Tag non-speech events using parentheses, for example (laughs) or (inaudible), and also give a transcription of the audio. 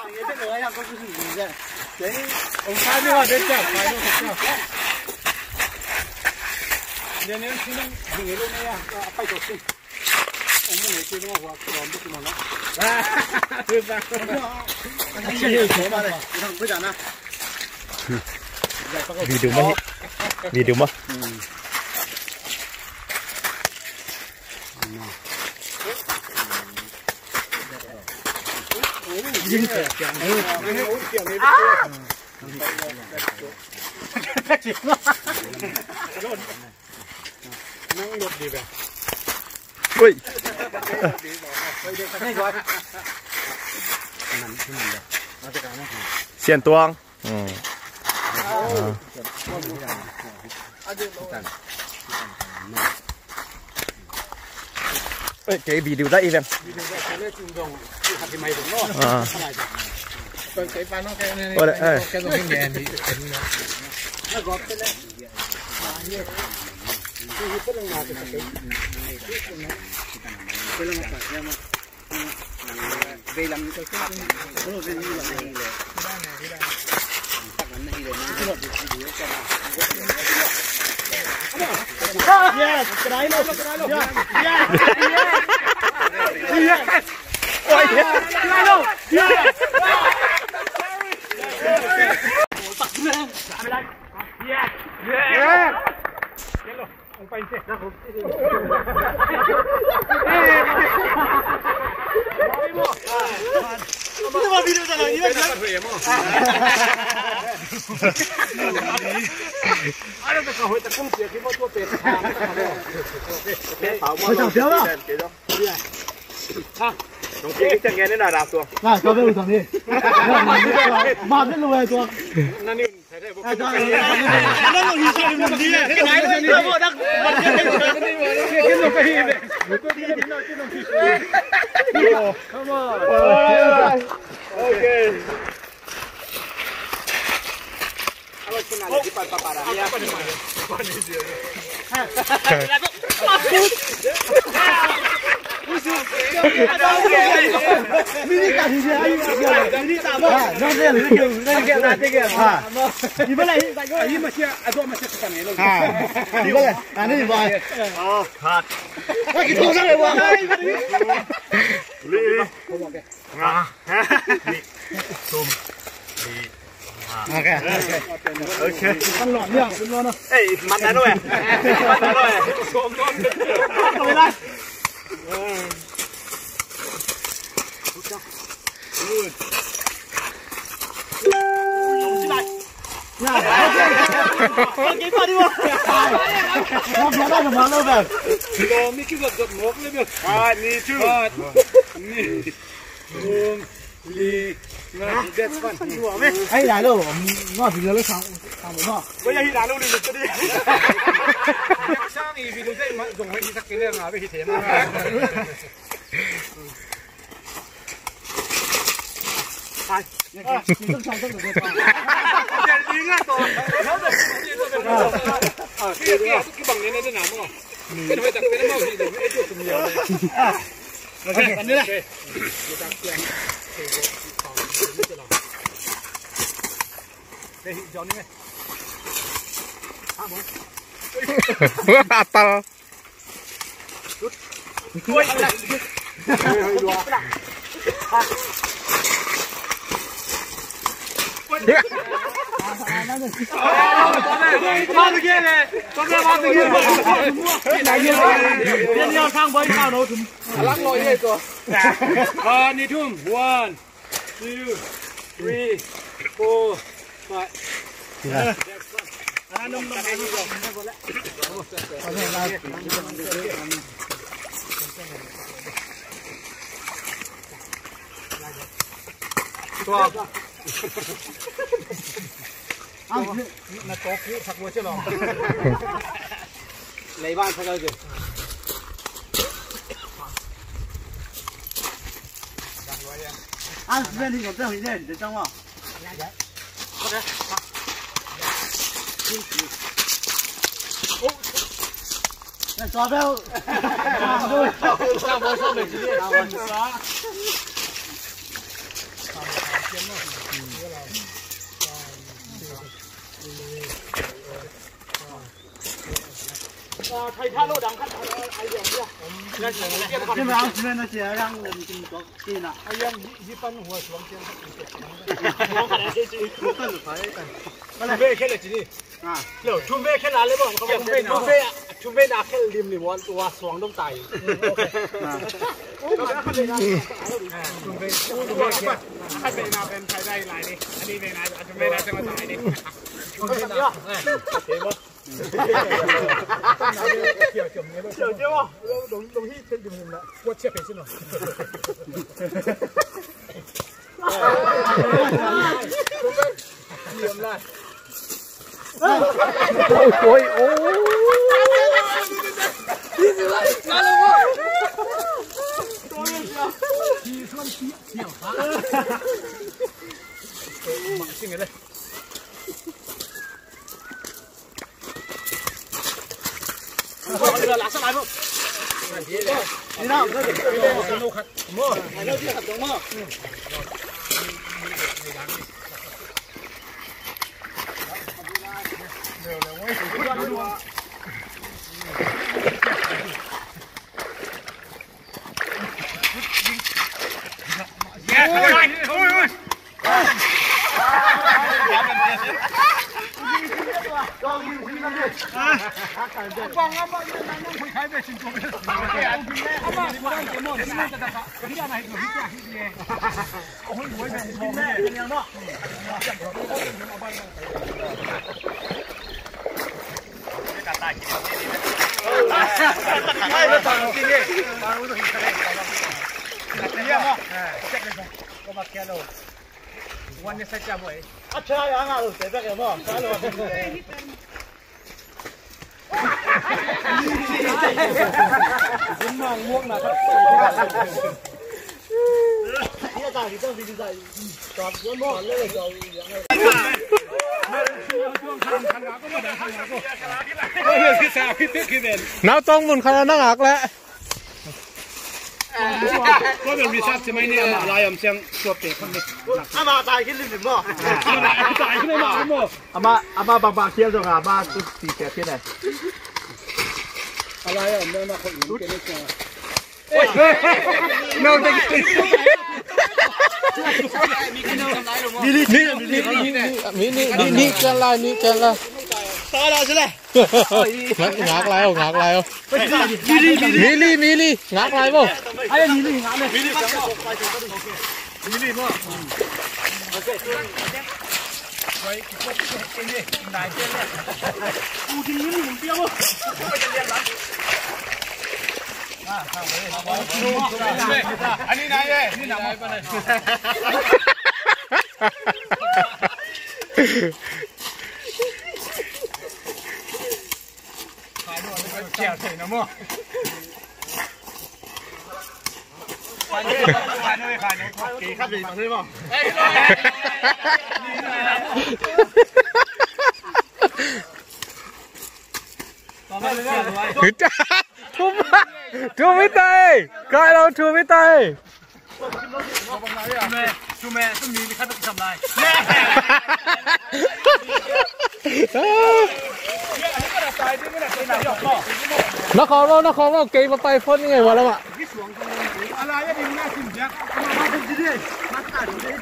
行业这个样都不是你的，人我们开电话在叫，开电话叫。年年听到行业都那样，拜托信。我们每次电话我们不怎么了。哎，对吧？谢谢球嘛的，你看不讲呢。video mà video mà Ui. Xiên tuang. Ừ. Ê, cái video đấy em. À. cái bán nó cái ê. cái cái nghề thì nó gọt cái đấy về làm cái cái cái về như là này rồi Yes, cái đấy luôn, cái đấy luôn. Yes, yes, yes. Ôi, yes. đấy luôn. Yes. Yes, yes. Ông quay xe. Nhưng mà video rằng là như vậy Ai đâu có hội tập công việc cái mô tua tiền Tôi chẳng thiếu đâu Đồng chí cái nghe thế nào đạp xuống. Này, cho tôi thằng đi Mà biết lùi này Ai cho đi Cái này nó đi Nó đang Nó đi Cái lùi cái hình này Tôi đi đến nơi chứ đồng chí Come on Ok. Mini cả thì ai Mini Ok Ok. Con lọn nha Con lọn Ê, mặt này đâu à? Mặt này đâu à? Zoom con. Come đây Lo mi vật giật nước lên được. À, ni chứ. Ni. Zoom. Lý. Nah, that's fun. ấy lại đâu nó thì nó sang một nó Bây giờ đi (laughs) đá luôn đi được đi. sang thì vì nó dễ mà dùng hay đi sắc cái lên là vì thế mà hai chỉ trong trong trong được không Đi nga to. Nó được. Cái cái cái bằng này nó thế nào mà? Cái nó phải đặt cái nó gì được cái chuột nhiều. Ok còn nữa này đây hiện cho này Apa? Ui, hơi đùa bao nhiêu này con ra bao nhiêu này nhân nhau sang với sao đâu chúng lắc lội đây cơ Uh, ni tum. One, two, three, four, five. à nông nông này à là có cũ thật quá chứ nào lấy ban sao rồi à bên thì có tên gì đây để trong không này cho béo làm thôi sao bố sao mình chỉ làm thay tha lô 牌的。 มันเบ้แค่เลยจีนี่ 啊， เดี๋ยวทุ่มเบ้แค่นั้นเลยบ่เขาบอกทุ่มเบ้ทุ่มเบ้ทุ่มเบ้นาแค่ริมริมวันตัวสวงต้องไตทุ่มเบ้ทุ่มเบ้ถ้าเป็นนาเป็นไทยได้หลายนี่อันนี้เป็นนาทุ่มเบ้นาจะมาตายนี่ทุ่มเบ้นาเห็นบ่เกี่ยวจม kiểu kiểu như vậy kiểu chưa đúng đúng hít thêm điểm lại qua chẹp phải xin 我上来不？你？你那？One is such a way. Achaya, I'm out of the bag of all. คุณมังม่วงนะครับที่อาจารย์ที่ต้องดีใจจอบย้อนมองเลยจอย่างไงน้าต้องมุนคารานังอักแล้วก็เป็นรีซาร์ใช่ไหมเนี่ยลายผมเสียงตัวเตะคนนี้อามาตายขึ้นหรือมั้งามาตายขึ้นหรือมั้งอามาอามาบางบางเที่ยวจังอามาตุ๊กตีแก่ที่ไหน อะไรอ่ะเดินมาคนอื่นเจอไม่เจอเน่าจะกินนี่นี่นี่นี่นี่นี่นี่นี่กันละนี่กันละตายแล้วใช่ไหมงักแล้วงักแล้วมิลี่มิลี่มิลี่งักแล้วบ่ไอ้มิลี่งักเลยมิลี่มิลี่มั้ง vậy cái cái này đại tên này u thì những mình tiêu không phải tiền lắm à sao vậy anh đi này đây đi nào bên này phải rồi phải chèo thì nó mua Hãy subscribe cho kênh Ghiền Mì Gõ Để không bỏ lỡ những video hấp dẫn Cha, thua thua với tay, coi đâu thua với tay. Chume, tôi mì bị khát động chậm lại. nó khó đâu, nó khó đâu, cây mà tay phân như ngày mà đâu ạ. Cái xuống, à là gia đình nga xin chắc, mà không xin gì đi. เจ